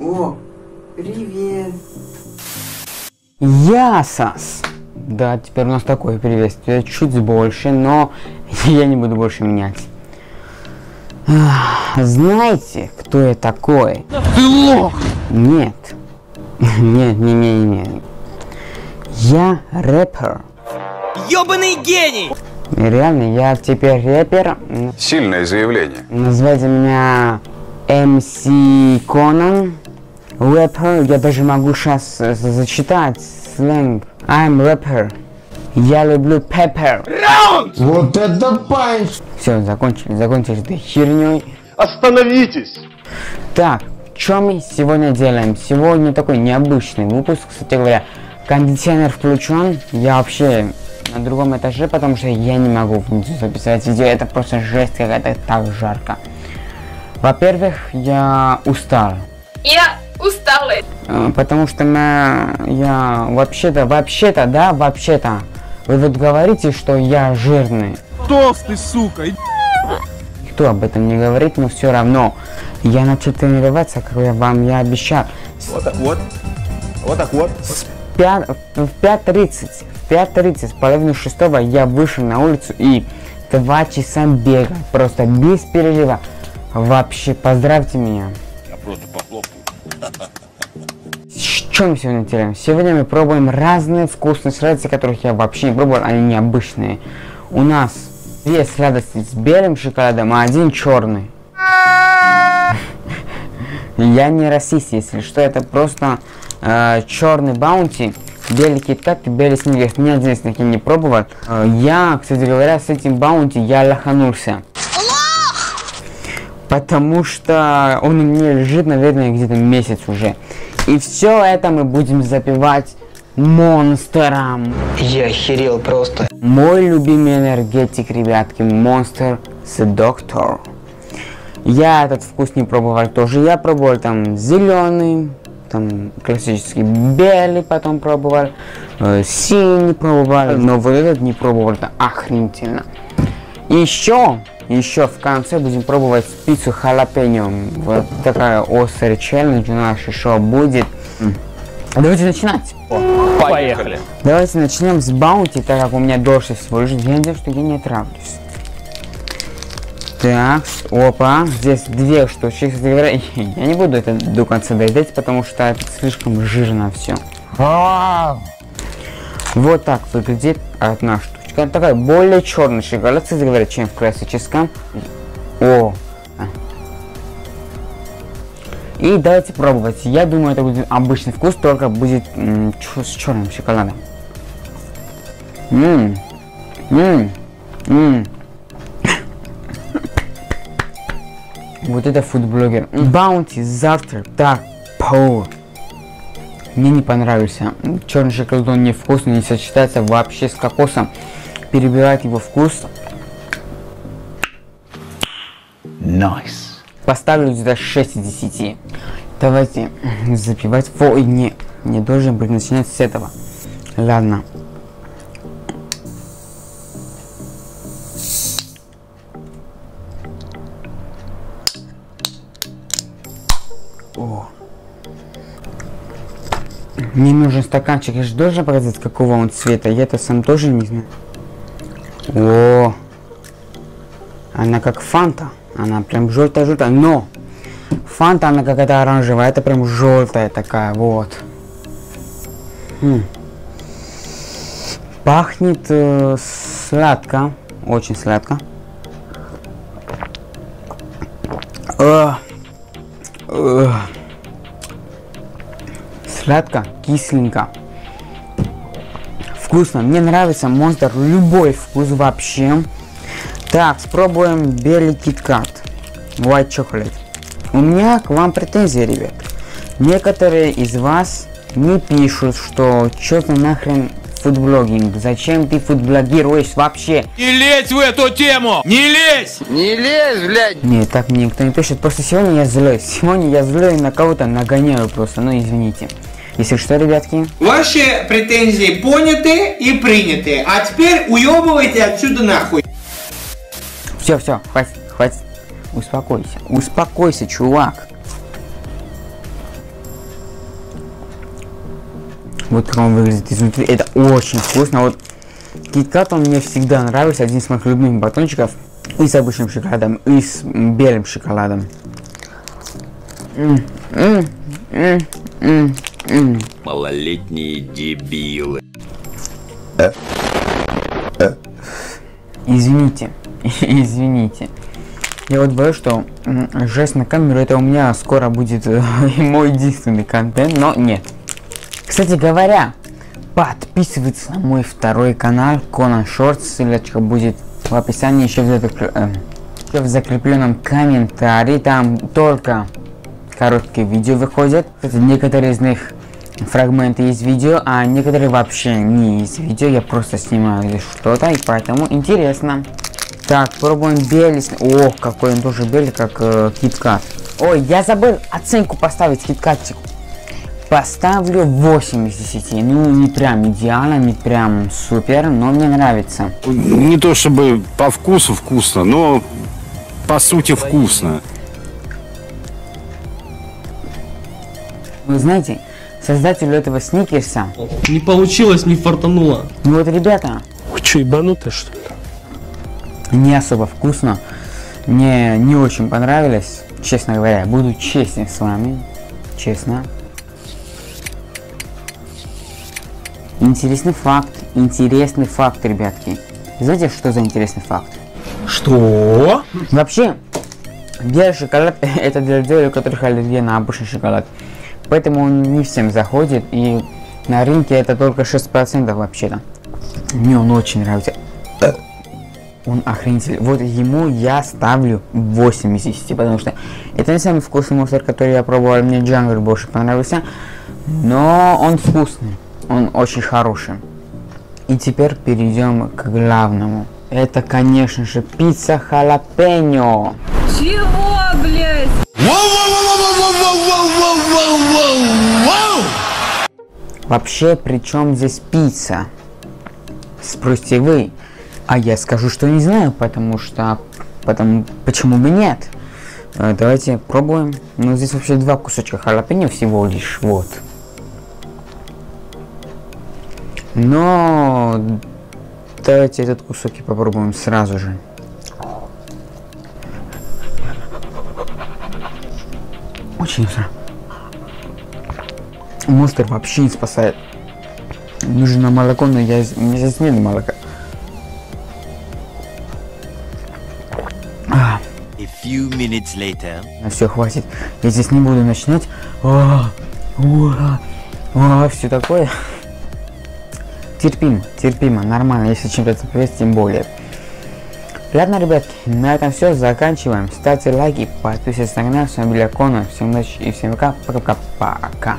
О, привет. Ясас. Да, теперь у нас такое приветствие, чуть больше, но я не буду больше менять. Знаете, кто я такой? Ты лох! Нет. Нет, не, не, не, не. Я рэпер. Ёбаный гений! Реально, я теперь рэпер. Сильное заявление. Называйте меня MC Конан. Рэпер. Я даже могу сейчас зачитать сленг. I'm rapper. Я люблю пеппер. Вот это панч! Все, закончили, закончили этой херней. Остановитесь! Так, что мы сегодня делаем? Сегодня такой необычный выпуск, кстати говоря. Кондиционер включен. Я вообще на другом этаже, потому что я не могу внизу записывать видео. Это просто жесть какая-то, так жарко. Во-первых, я устал. Я устала. Потому что на, я вообще-то, вообще-то, да, вообще-то. Вы вот говорите, что я жирный. Толстый, сука! Никто об этом не говорит, но все равно. Я начал тренироваться, как я вам я обещал. Вот так вот. Вот так вот. Пя- в 5.30, в 5.30, с половины шестого я вышел на улицу и два часа бегал, просто без перерыва. Вообще, поздравьте меня. Я просто похлопаю. Что мы сегодня делаем? Сегодня мы пробуем разные вкусные сладости, которых я вообще не пробовал, они необычные. У нас две сладости с белым шоколадом, а один черный. Я не расист, если что, это просто э, черный баунти, белый киткат и белый один из них я не пробовал. Э, я, кстати говоря, с этим баунти я лоханулся. Потому что он у меня лежит, наверное, где-то месяц уже. И все это мы будем запивать монстером. Я охерел просто. Мой любимый энергетик, ребятки, Monster The Doctor. Я этот вкус не пробовал тоже. Я пробовал там зеленый, там классический белый потом пробовал, э, синий пробовал, но вот этот не пробовал, это охренительно. Еще, еще в конце будем пробовать пиццу халапеньо. Вот такая острый челлендж у нас еще будет. Давайте начинать. Поехали. Давайте начнем с баунти, так как у меня дольше всего лежит. Я надеюсь, что я не отравлюсь. Так, опа, здесь две штучки, я не буду это до конца доедать, потому что это слишком жирно все. Вот так выглядит одна штучка. Такая более черный шоколад, кстати говоря, чем в классическом. О! а. И давайте пробовать. Я думаю, это будет обычный вкус, только будет с черным шоколадом. Ммм. Ммм. Ммм. Вот это фудблогер. Баунти завтра так пауэр. Мне не понравился. Черный шоколад невкусный, не сочетается вообще с кокосом. Перебирать его вкус. Nice. Поставлю где-то 6 из 10. Давайте запивать. Ой, не, не должен быть начинать с этого. Ладно. О. Мне нужен стаканчик, я же должен показать, какого он цвета. Я это сам тоже не знаю. О, она как фанта. Она прям желтая-желтая. Но фанта она какая-то оранжевая. Это прям желтая такая. Вот. М. Пахнет э, сладко. Очень сладко. Э, э. Сладко, кисленько. Вкусно. Мне нравится монстр. Любой вкус вообще. Так, спробуем белый киткат. White chocolate. У меня к вам претензии, ребят. Некоторые из вас не пишут, что что то нахрен фудблогинг. Зачем ты фудблогируешь вообще? Не лезь в эту тему! Не лезь! Не лезь, блядь! Нет, так мне никто не пишет. Просто сегодня я злой. Сегодня я злой на кого-то нагоняю просто. Ну, извините. Если что, ребятки, Ваши претензии поняты и приняты. А теперь уебывайте отсюда нахуй. Все, все, хватит, хватит. Успокойся, успокойся, чувак. Вот как он выглядит изнутри. Это очень вкусно. Вот Киткат он мне всегда нравился. Один из моих любимых батончиков. И с обычным шоколадом, и с белым шоколадом. М, м, м. Малолетние дебилы. Извините, извините. Я вот боюсь, что жесть на камеру это у меня скоро будет э, мой единственный контент, но нет. Кстати говоря, подписывайтесь на мой второй канал Conan Shorts, ссылочка будет в описании, еще в, закреп- э, в закрепленном комментарии, там только короткие видео выходят. Кстати, некоторые из них фрагменты из видео, а некоторые вообще не из видео, я просто снимаю здесь что-то, и поэтому интересно. Так, пробуем белый. сн- О, какой он тоже белый, как э, киткат. Ой, я забыл оценку поставить киткатику. Поставлю 8 из 10. Ну, не прям идеально, не прям супер, но мне нравится. Не то чтобы по вкусу вкусно, но по сути вкусно. Вы знаете, создателю этого сникерса, Не получилось, не фартануло. ну вот, ребята, Вы что, ебанутые, что ли? не особо вкусно. Мне не очень понравилось, честно говоря. Буду честен с вами. Честно. Интересный факт. Интересный факт, ребятки. Знаете, что за интересный факт? Что? Вообще, белый шоколад это для людей, у которых аллергия на обычный шоколад. Поэтому он не всем заходит, и на рынке это только 6% вообще-то. Мне он очень нравится. Он охренительный. Вот ему я ставлю 8 из 10, потому что это не самый вкусный монстр, который я пробовал. Мне Джангл больше понравился. Но он вкусный. Он очень хороший. И теперь перейдем к главному. Это, конечно же, пицца халапеньо. Вообще, при чем здесь пицца? Спросите вы. А я скажу, что не знаю, потому что... Потому... Почему бы нет? Э, Давайте пробуем. Ну, здесь вообще два кусочка халапеньо всего лишь, вот. Но... Давайте этот кусок и попробуем сразу же. Очень остро. Монстр вообще не спасает. Нужно молоко, но я, у меня здесь нет молока. А, few minutes later. на все хватит. Я здесь не буду начинать. А, ура, а, все такое. Терпимо, терпимо, нормально, если чем-то цепляется, тем более. Ладно, ребятки, на этом все, заканчиваем. Ставьте лайки, подписывайтесь на канал, с вами был Конор. Всем удачи и всем пока, пока-пока, пока.